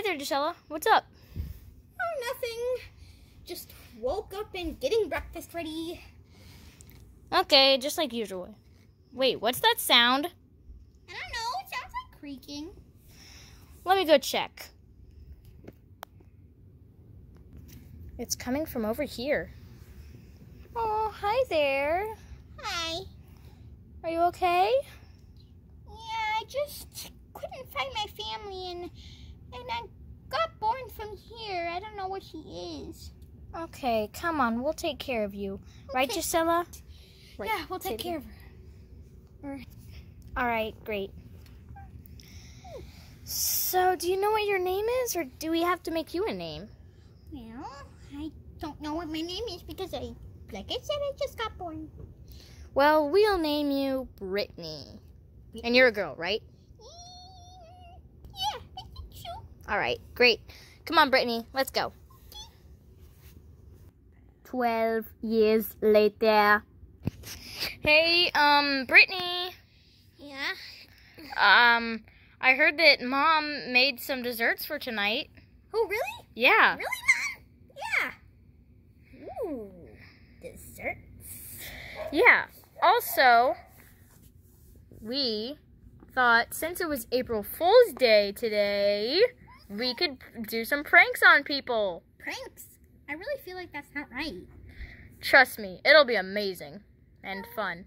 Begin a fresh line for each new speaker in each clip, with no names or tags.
Hi there, Gisella. What's up?
Oh, nothing. Just woke up and getting breakfast ready.
Okay, just like usual. Wait, what's that sound?
I don't know. It sounds like creaking.
Let me go check. It's coming from over here. Oh, hi there.
Hi.
Are you okay?
Yeah, I just couldn't find my family and and I got born from here. I don't know where she is.
Okay, come on. We'll take care of you. Right,
Okay.
Gisella? Right,
yeah, we'll take care of her.
All right, great. So, do you know what your name is, or do we have to make you a name?
Well, I don't know what my name is because I, like I said, I just got born.
Well, we'll name you Brittany. And you're a girl, right? All right, great. Come on, Brittany, let's go. 12 years later. Hey, um, Brittany.
Yeah.
Um, I heard that mom made some desserts for tonight.
Oh, really?
Yeah.
Really, Mom? Yeah. Ooh, desserts.
Yeah. Also, we thought since it was April Fool's Day today, we could do some pranks on people.
Pranks. I really feel like that's not right.
Trust me, it'll be amazing and fun.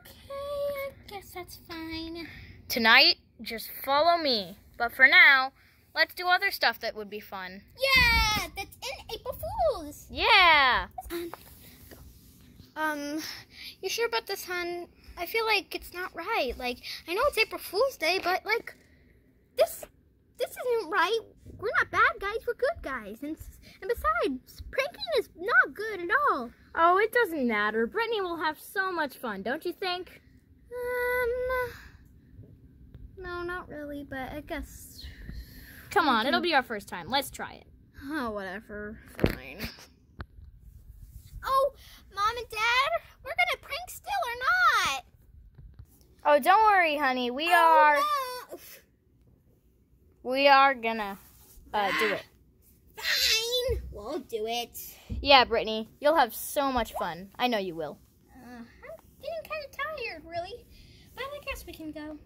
Okay, I guess that's fine.
Tonight, just follow me. But for now, let's do other stuff that would be fun.
Yeah, that's in April Fools.
Yeah.
Um, you sure about this, hon? I feel like it's not right. Like, I know it's April Fool's Day, but like, this isn't right. We're not bad guys. We're good guys. And and besides, pranking is not good at all.
Oh, it doesn't matter. Brittany will have so much fun, don't you think?
Um, no, not really. But I guess.
Come on, it'll be our first time. Let's try it.
Oh, whatever. Fine. Oh, mom and dad, we're gonna prank still or not?
Oh, don't worry, honey. We are
Oh, no.
We are gonna uh, do it.
Fine, we'll do it.
Yeah, Brittany, you'll have so much fun. I know you will.
Uh, I'm getting kind of tired, really. But I guess we can go.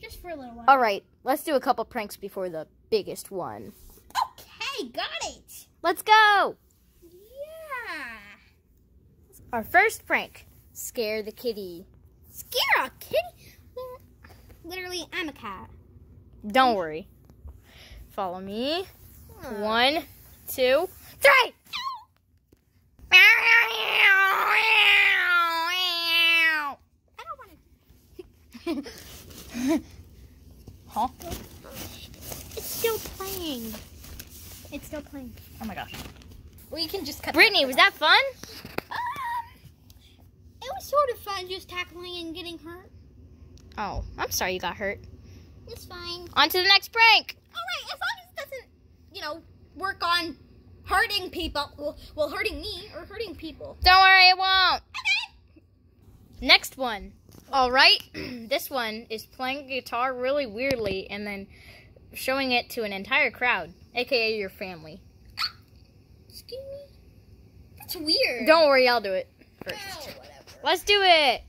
Just for a little while.
All right, let's do a couple pranks before the biggest one.
Okay, got it.
Let's go.
Yeah.
Our first prank: scare the kitty.
Scare a kitty? Well, literally, I'm a cat.
Don't worry. Follow me. One, two, three.
I don't want to.
Huh?
It's still playing. It's still playing.
Oh my gosh.
We can just cut.
Brittany, was that fun?
Um, it was sort of fun just tackling and getting hurt.
Oh, I'm sorry you got hurt.
It's fine.
On to the next prank.
All right, as long as it doesn't, you know, work on hurting people. Well, well hurting me or hurting people.
Don't worry, it won't.
Okay.
Next one. All right. this one is playing guitar really weirdly and then showing it to an entire crowd, aka your family.
Excuse me. That's weird.
Don't worry, I'll do it
Oh,
first.
whatever.
Let's do it.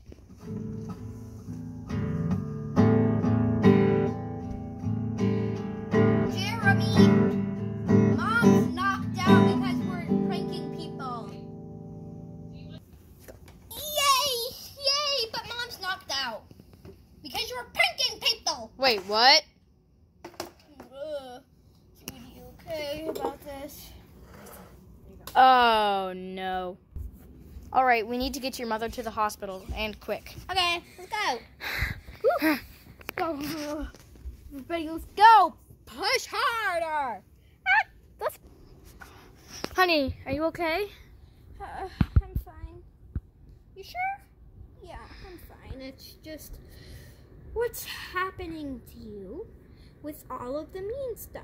Get your mother to the hospital and quick.
Okay, let's go. Woo. Let's go. Everybody, let's go. Push harder. Ah, let's.
Honey, are you okay?
Uh, I'm fine. You sure? Yeah, I'm fine. It's just what's happening to you with all of the mean stuff.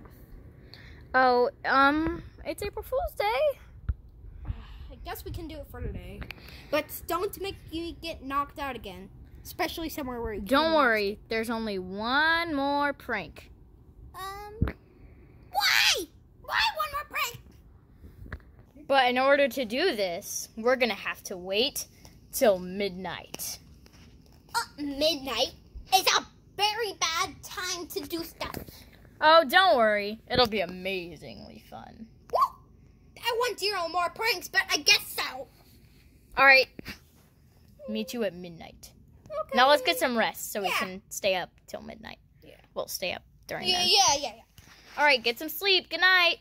Oh, um, it's April Fool's Day.
I guess we can do it for today, but don't make you get knocked out again, especially somewhere where you
Don't worry, there's only one more prank.
Um, Why? Why one more prank?
But in order to do this, we're gonna have to wait till midnight.
Uh, midnight is a very bad time to do stuff.
Oh, don't worry. It'll be amazingly fun.
I want zero more pranks, but I guess so.
Alright. Meet you at midnight.
Okay.
Now let's get some rest so we can stay up till midnight.
Yeah.
We'll stay up during
Yeah,
then.
yeah, yeah, yeah.
Alright, get some sleep. Good night.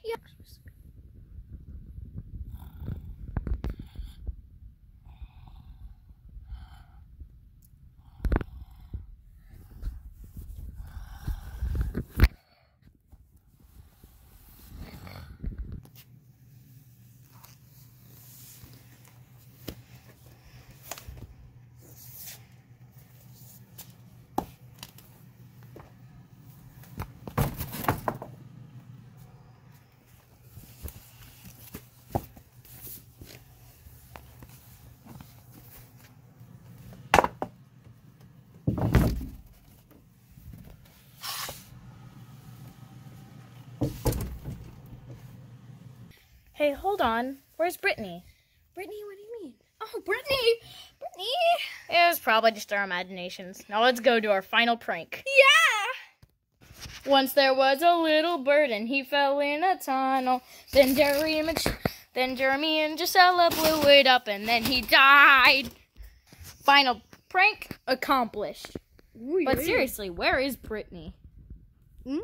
Hey, hold on. Where's Brittany?
Brittany, what do you mean? Oh, Brittany! Brittany!
It was probably just our imaginations. Now let's go to our final prank.
Yeah!
Once there was a little bird and he fell in a tunnel. Then Jeremy and then Jeremy and Gisella blew it up and then he died. Final prank accomplished. But seriously, where is Brittany?
Hmm?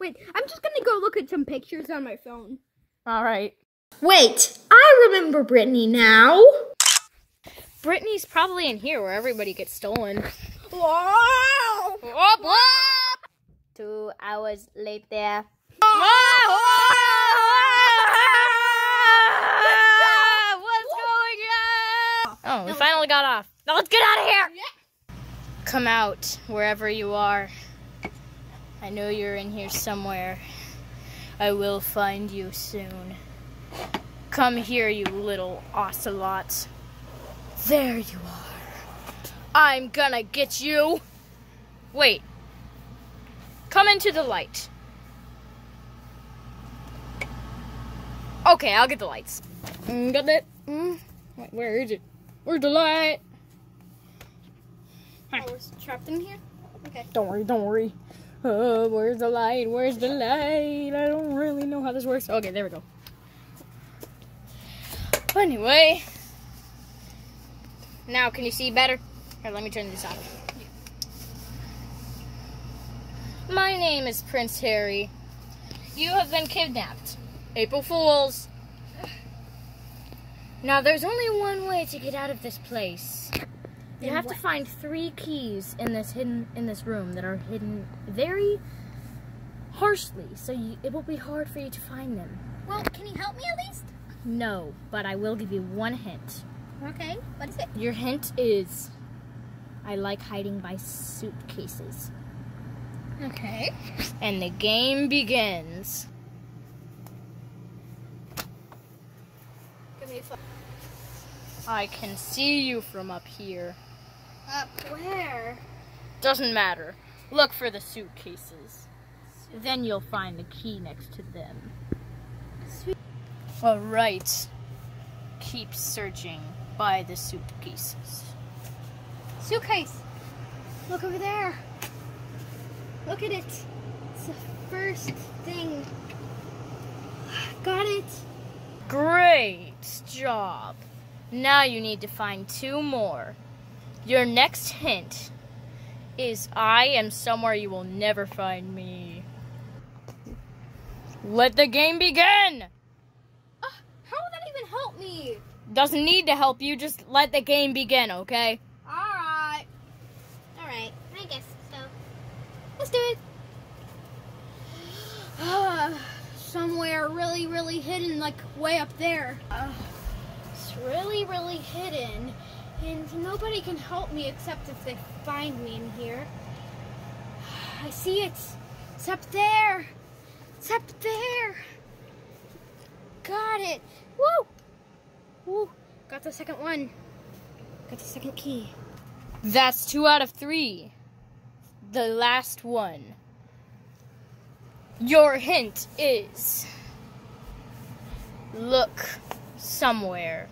Wait, I'm just gonna go look at some pictures on my phone.
All right.
Wait, I remember Brittany now.
Brittany's probably in here where everybody gets stolen.
Wow!
Whoop, whoop.
Two hours later.
What's going on? Oh, we finally got off. Now let's get out of here. Come out wherever you are. I know you're in here somewhere. I will find you soon. Come here, you little ocelots. There you are. I'm gonna get you. Wait. Come into the light. Okay, I'll get the lights. Mm, got it. Mm. Wait, where is it? Where's the light?
I was trapped in here? Okay.
Don't worry, don't worry. Oh, where's the light? Where's the light? I don't really know how this works. Okay, there we go. Anyway, now can you see better? Here, let me turn this off. My name is Prince Harry. You have been kidnapped. April Fools. Now, there's only one way to get out of this place. You have
what?
to find three keys in this hidden in this room that are hidden very harshly, so you, it will be hard for you to find them.
Well, can you help me at least?
No, but I will give you one hint.
Okay. What is it?
Your hint is I like hiding by suitcases.
Okay.
And the game begins.
Give me a.
I can see you from up here.
Up where?
Doesn't matter. Look for the suitcases. Then you'll find the key next to them. Alright. Keep searching by the suitcases.
Suitcase. Look over there. Look at it. It's the first thing. Got it.
Great job. Now you need to find two more. Your next hint is I am somewhere you will never find me. Let the game begin!
Uh, how will that even help me?
Doesn't need to help you, just let the game begin, okay?
Alright. Alright, I guess so. Let's do it. Uh, somewhere really, really hidden, like way up there. Uh, it's really, really hidden, and nobody can help me except if they find me in here. I see it. It's up there. It's up there. Got it. Woo! Woo! Got the second one. Got the second key.
That's two out of three. The last one. Your hint is look somewhere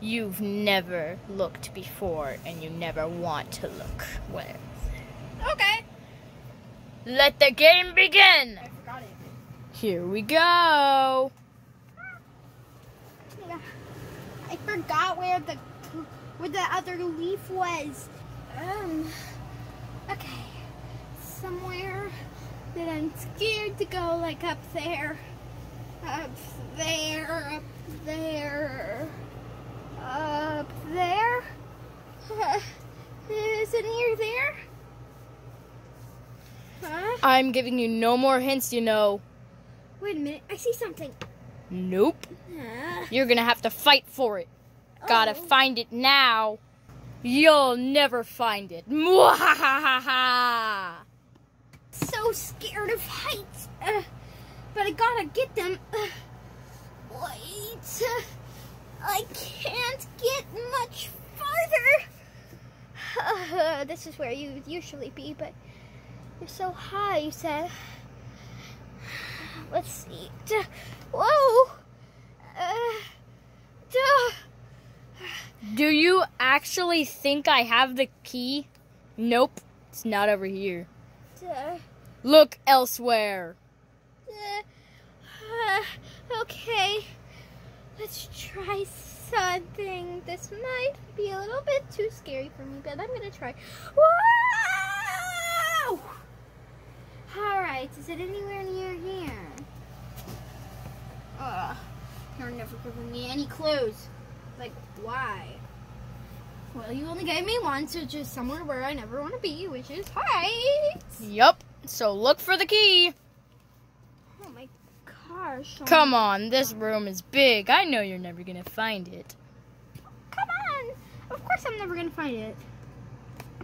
you've never looked before and you never want to look where.
Okay.
Let the game begin!
I forgot it.
Here we go!
Yeah. I forgot where the where the other leaf was. Um. Okay. Somewhere that I'm scared to go, like up there, up there, up there, up there. Is it near there? Huh?
I'm giving you no more hints, you know.
Wait a minute. I see something.
Nope.
Uh,
You're gonna have to fight for it. Gotta
oh.
find it now. You'll never find it. Mwahahaha!
so scared of heights. Uh, but I gotta get them. Uh, wait. I can't get much farther. Uh, this is where you would usually be, but you're so high, you said. Let's see. Duh. Whoa. Uh, duh.
Do you actually think I have the key? Nope. It's not over here.
Duh.
Look elsewhere.
Uh, okay, let's try something. This might be a little bit too scary for me, but I'm gonna try. Whoa! All right, is it anywhere near here? Ugh, you're never giving me any clues. Like, why? Well, you only gave me one, so just somewhere where I never want to be, which is heights.
Yup. So look for the key.
Oh
Come on, this room is big. I know you're never gonna find it.
Come on! Of course I'm never gonna find it.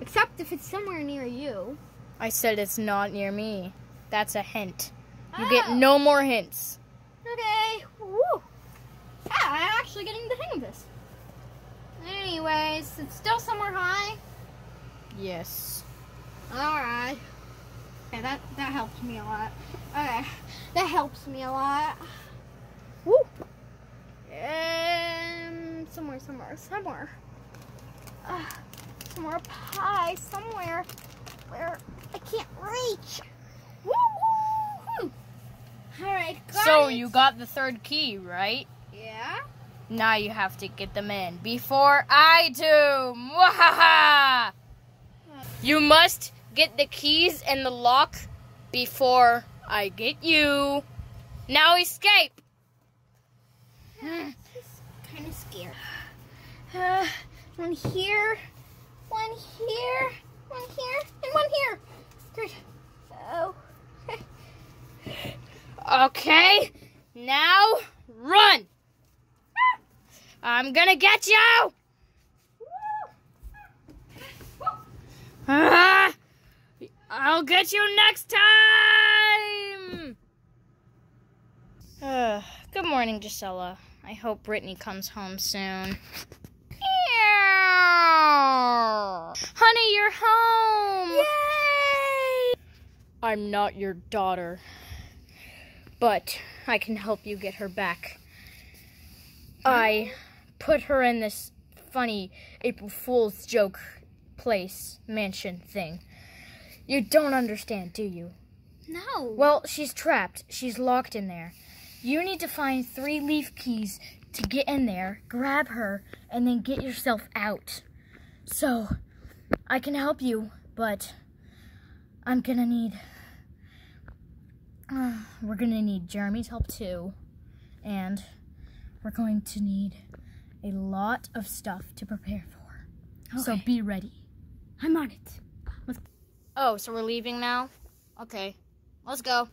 Except if it's somewhere near you.
I said it's not near me. That's a hint. You
Oh.
get no more hints.
Okay. Woo! Ah, I'm actually getting the hang of this. Anyways, it's still somewhere high.
Yes.
Alright. Okay, that, that helps me a lot. Okay. That helps me a lot. Woo! Um, somewhere, somewhere, somewhere. Uh, somewhere up high, somewhere where I can't reach. Woo! woo, woo. Alright, got
So you got the third key, right?
Yeah?
Now you have to get them in before I do. Mwahaha! You must get the keys and the lock before I get you. Now escape.
kind of scared. Uh, one here, one here, one here, and one here. Good. Oh.
Okay, now run. I'm gonna get you. Ah, I'll get you next time. Uh, good morning, Gisella. I hope Brittany comes home soon. Honey, you're home.
Yay!
I'm not your daughter, but I can help you get her back. I put her in this funny April Fool's joke place, mansion thing. You don't understand, do you?
No.
Well, she's trapped. She's locked in there. You need to find three leaf keys to get in there, grab her, and then get yourself out. So, I can help you, but I'm gonna need. Uh, we're gonna need Jeremy's help too. And we're going to need a lot of stuff to prepare for. So be ready.
I'm on it.
Oh, so we're leaving now? Okay. Let's go.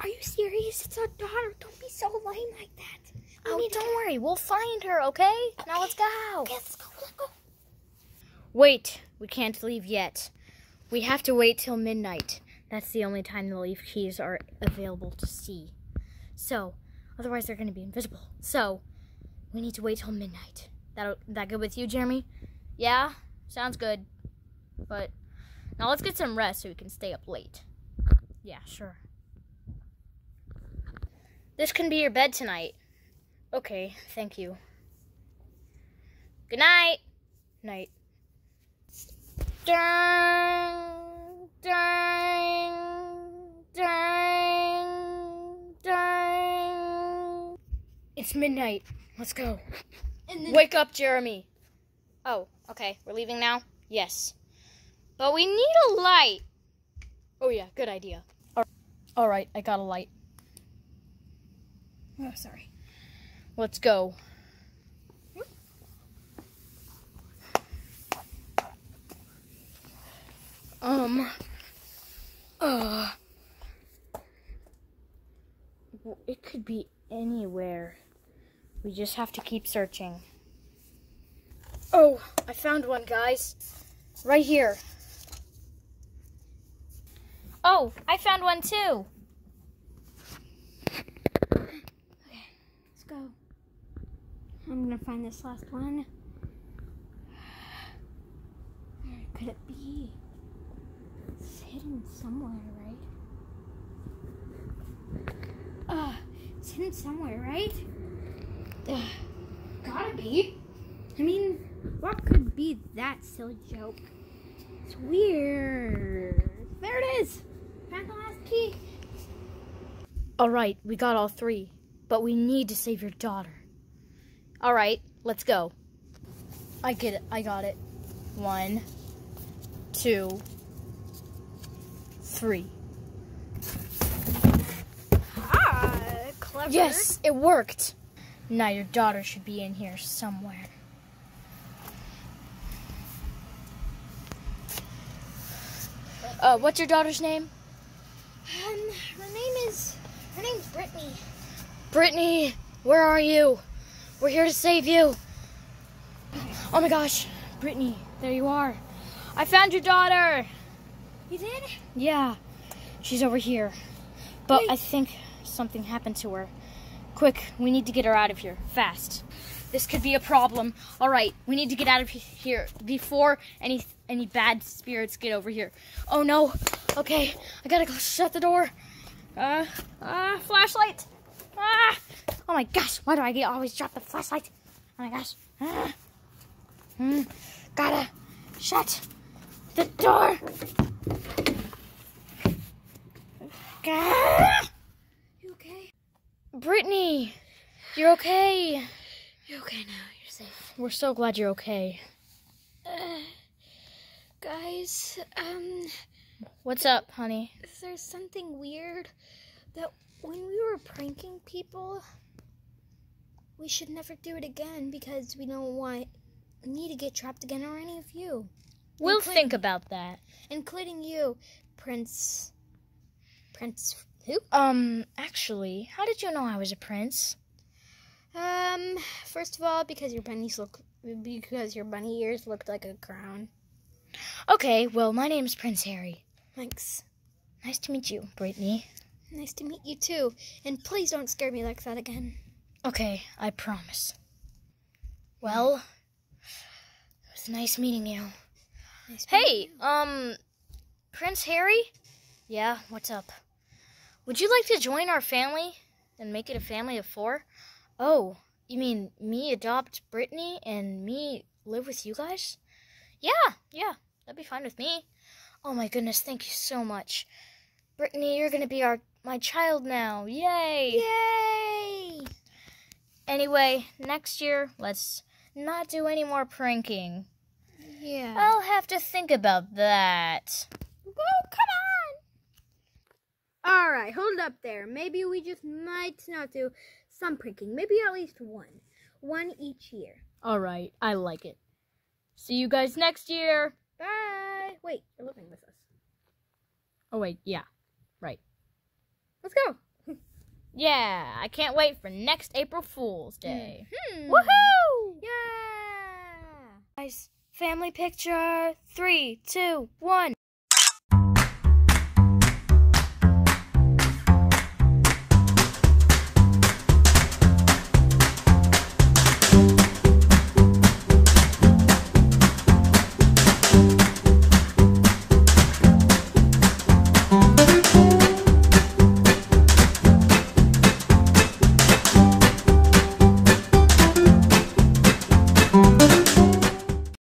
Are you serious? It's our daughter. Don't be so lame like that. We
Oh, don't worry. We'll find her, okay? Now let's go.
Okay, let's go. Let's go.
Wait, we can't leave yet. We have to wait till midnight. That's the only time the leaf keys are available to see. So, otherwise they're going to be invisible. So, we need to wait till midnight. That that good with you, Jeremy? Yeah, sounds good. But now let's get some rest so we can stay up late. Yeah, sure. This can be your bed tonight. Okay, thank you. Good night. Night. Dang, dang, dang, dang. It's midnight. Let's go. Wake up, Jeremy. Oh, okay. We're leaving now? Yes. But we need a light. Oh, yeah. Good idea. All right. I got a light.
Oh, sorry.
Let's go. Um. Uh. Well, it could be anywhere. We just have to keep searching. Oh, I found one, guys. Right here. Oh, I found one too.
Okay, let's go. I'm gonna find this last one. Where could it be? It's hidden somewhere, right? Uh, it's hidden somewhere, right? Ugh, gotta be. I mean, what could be that silly joke? It's weird. There it is. Last key.
All right, we got all three, but we need to save your daughter. All right, let's go. I get it. I got it. One, two, three.
Ah, clever.
Yes, it worked. Now your daughter should be in here somewhere. Uh, what's your daughter's name?
Um, her name is. Her name's Brittany.
Brittany, where are you? We're here to save you. Oh my gosh, Brittany, there you are. I found your daughter.
You did?
Yeah, she's over here. But
Wait.
I think something happened to her. Quick, we need to get her out of here, fast. This could be a problem. All right, we need to get out of here before any any bad spirits get over here. Oh no. Okay, I gotta go shut the door. Uh, uh, flashlight. Ah! Oh my gosh, why do I get always drop the flashlight? Oh my gosh. Ah. Hmm, gotta shut the door. Ah!
You okay?
Brittany, you're okay.
You're okay now. You're safe.
We're so glad you're okay.
Uh, guys, um,
What's up, honey?
there's something weird that when we were pranking people, we should never do it again because we don't want me to get trapped again or any of you,
We'll
Including-
think about that.
including you, Prince. Prince who?
Um, actually, how did you know I was a prince?
Um, first of all, because your bunnies look because your bunny ears looked like a crown.
Okay, well, my name's Prince Harry.
Thanks.
Nice to meet you, Brittany.
Nice to meet you too. And please don't scare me like that again.
Okay, I promise. Well, it was nice meeting you.
Nice
Hey, um, Prince Harry? Yeah, what's up? Would you like to join our family and make it a family of four? Oh, you mean me adopt Brittany and me live with you guys? Yeah, yeah, that'd be fine with me. Oh my goodness, thank you so much. Brittany, you're gonna be our my child now. Yay!
Yay!
Anyway, next year, let's not do any more pranking.
Yeah.
I'll have to think about that.
Oh, come on! All right, hold up there. Maybe we just might not do some pranking. Maybe at least one. One each year.
All right, I like it. See you guys next year.
Bye. Wait, you're living with us.
Oh wait, yeah. Right.
Let's go.
Yeah, I can't wait for next April Fool's Day.
Hmm.
Woohoo!
Yeah.
Guys, family picture. Three, two, one.